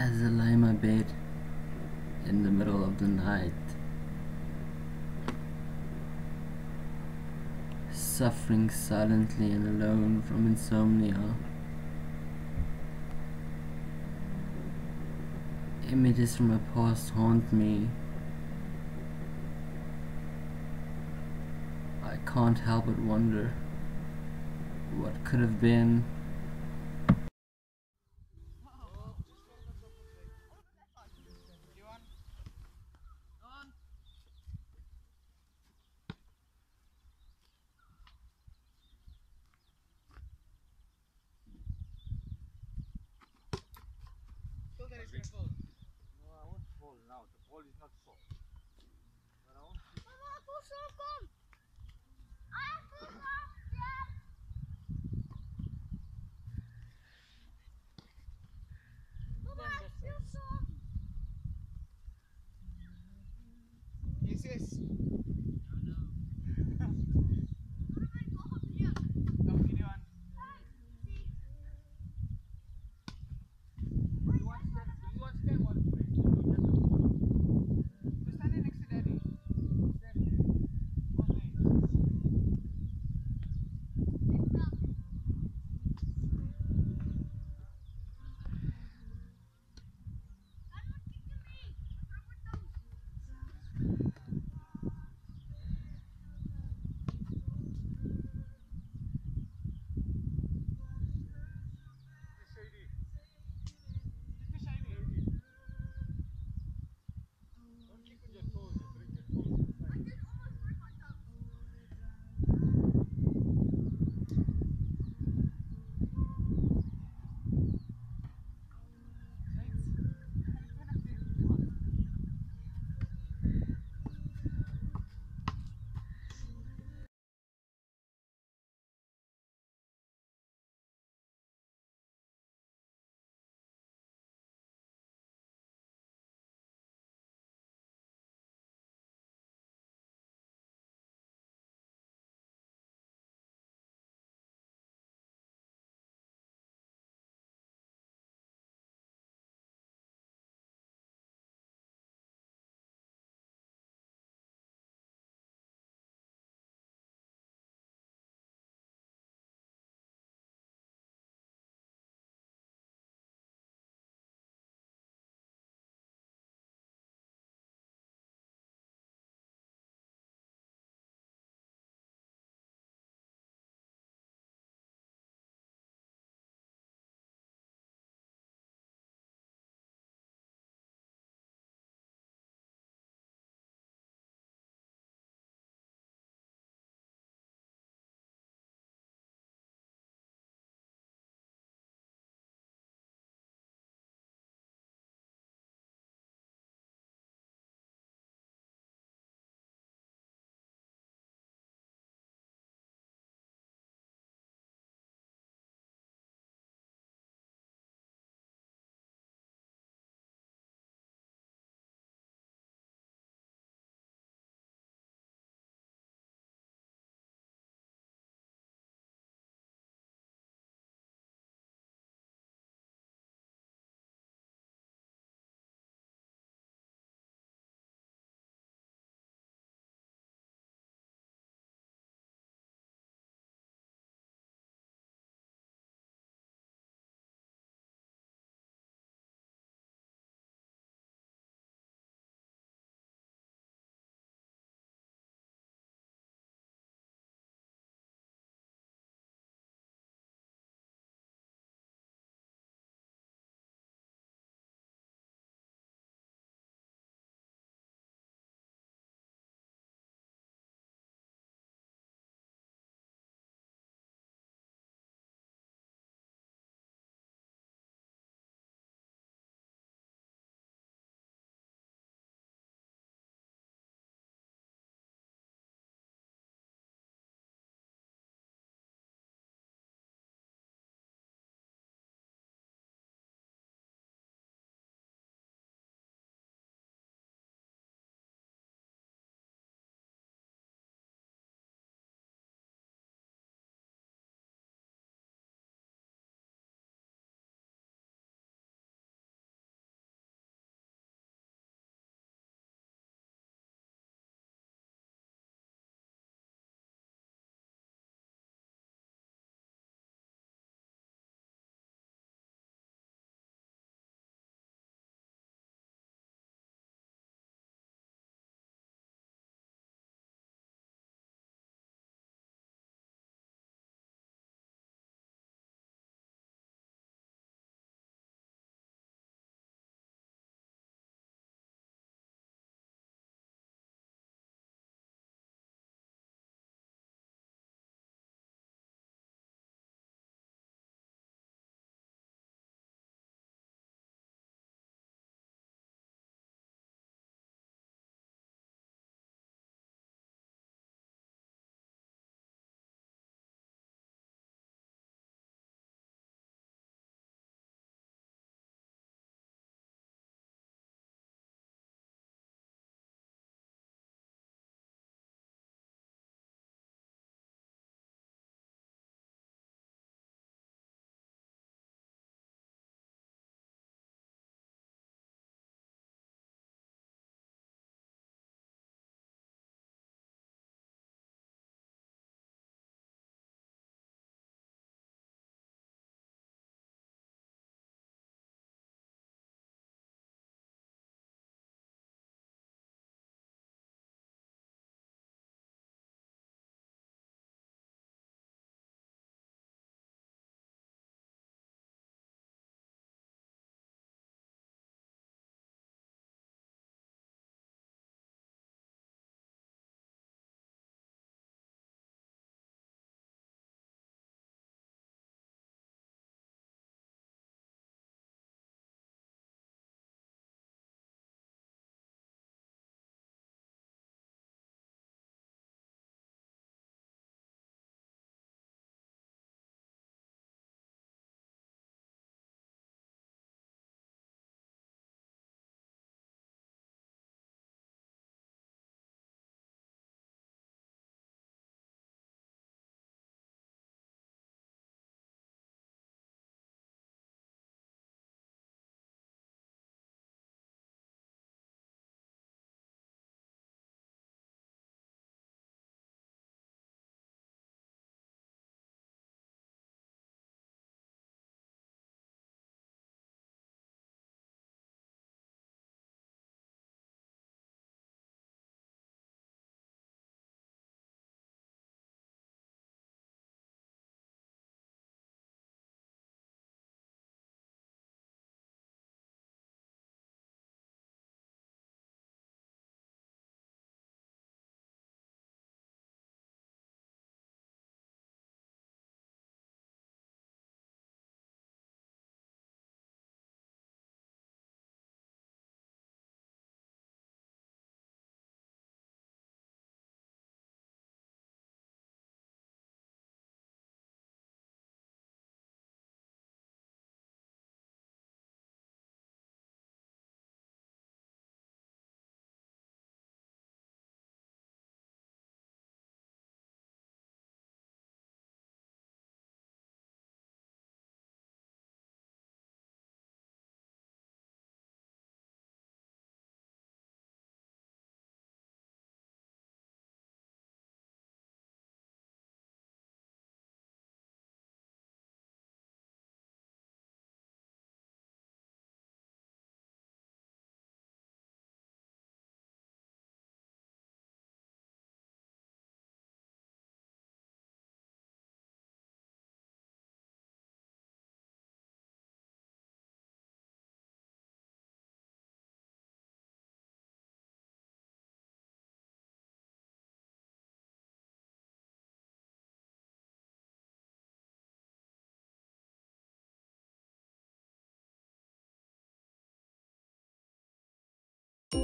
as I lie in my bed in the middle of the night, suffering silently and alone from insomnia. Images from my past haunt me. I can't help but wonder what could have been.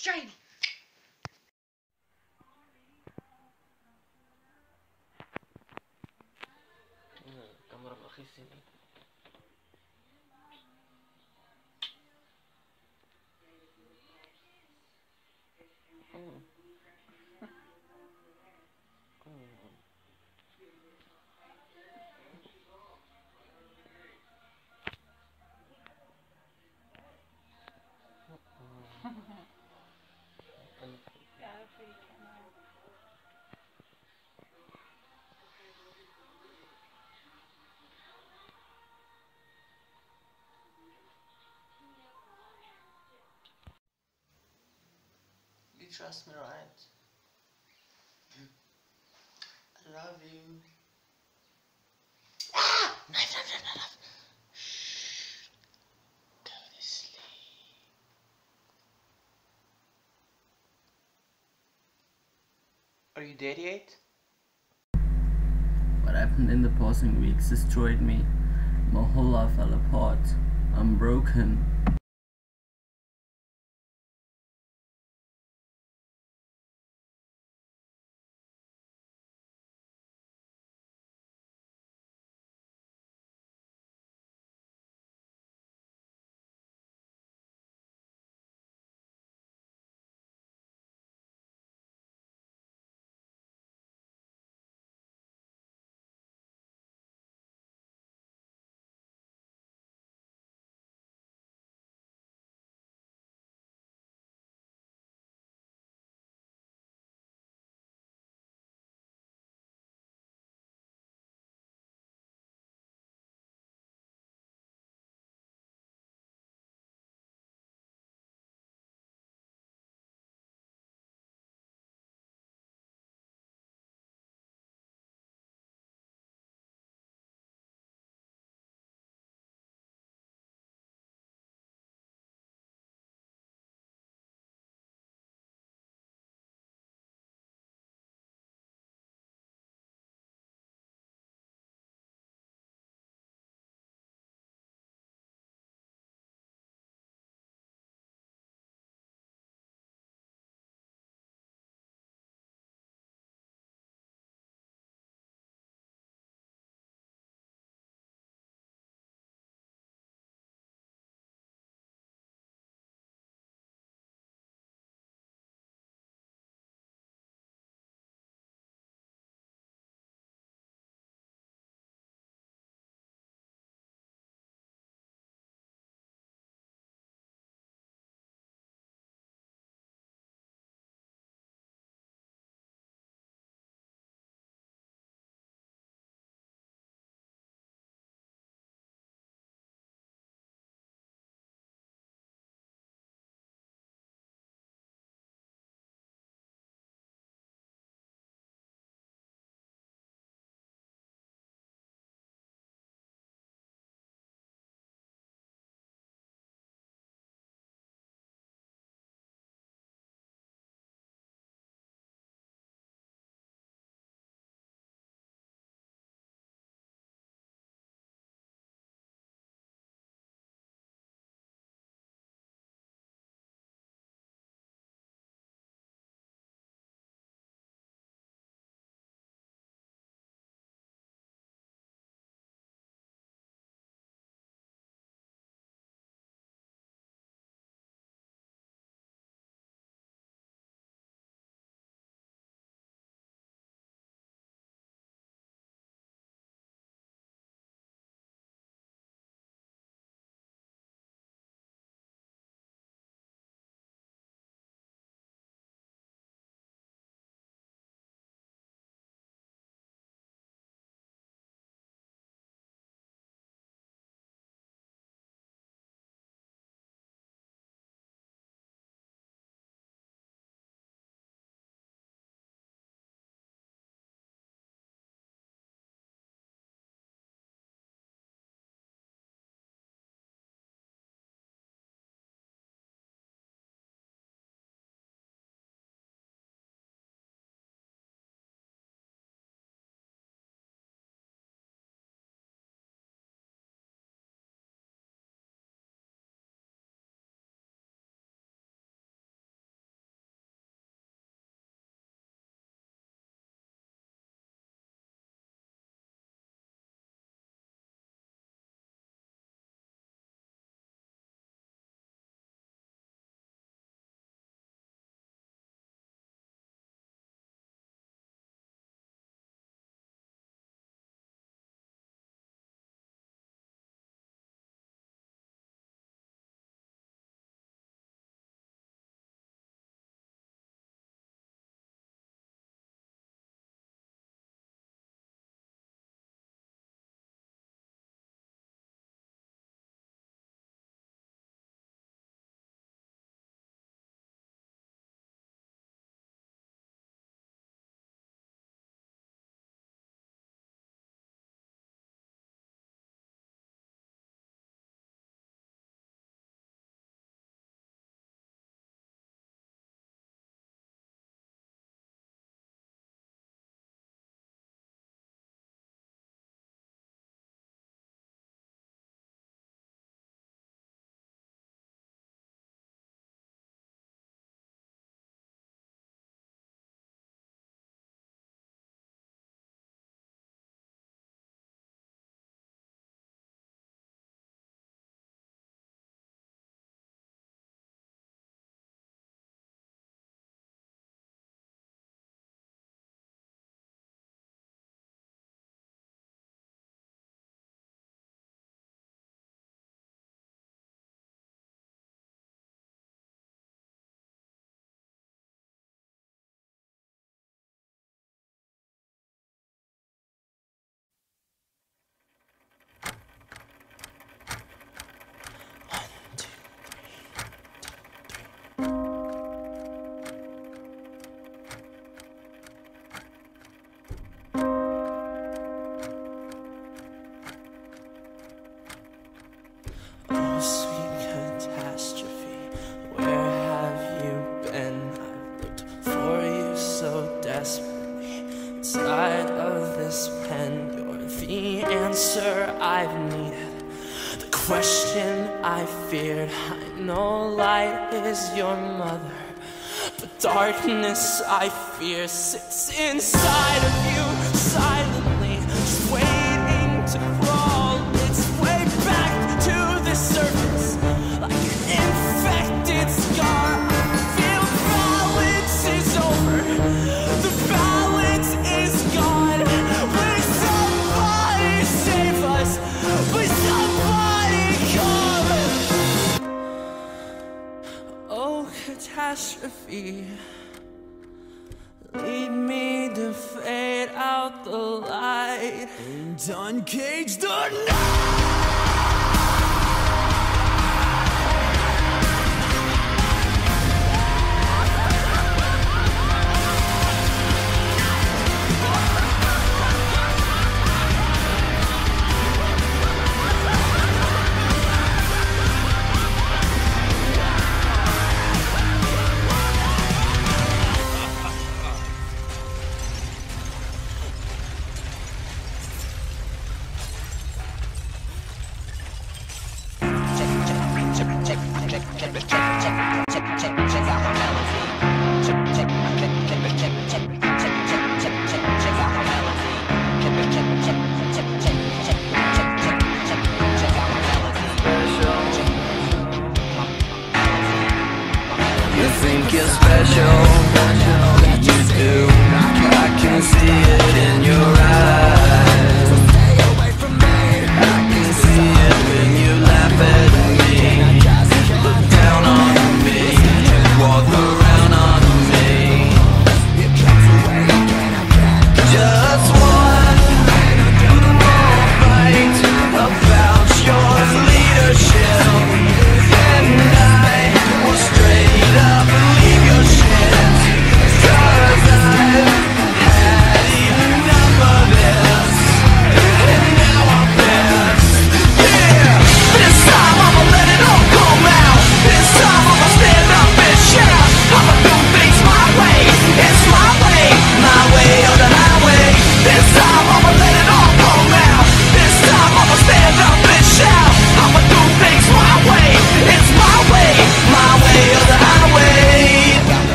shiny. Ini kamar aku sini. Trust me, right? I love you. Ah! Knife, knife, knife, knife. Shh. Go to sleep. Are you dead yet? What happened in the passing weeks destroyed me. My whole life fell apart. I'm broken. is your mother. the darkness I fear sits inside of you. Lead me to fade out the light and uncage the.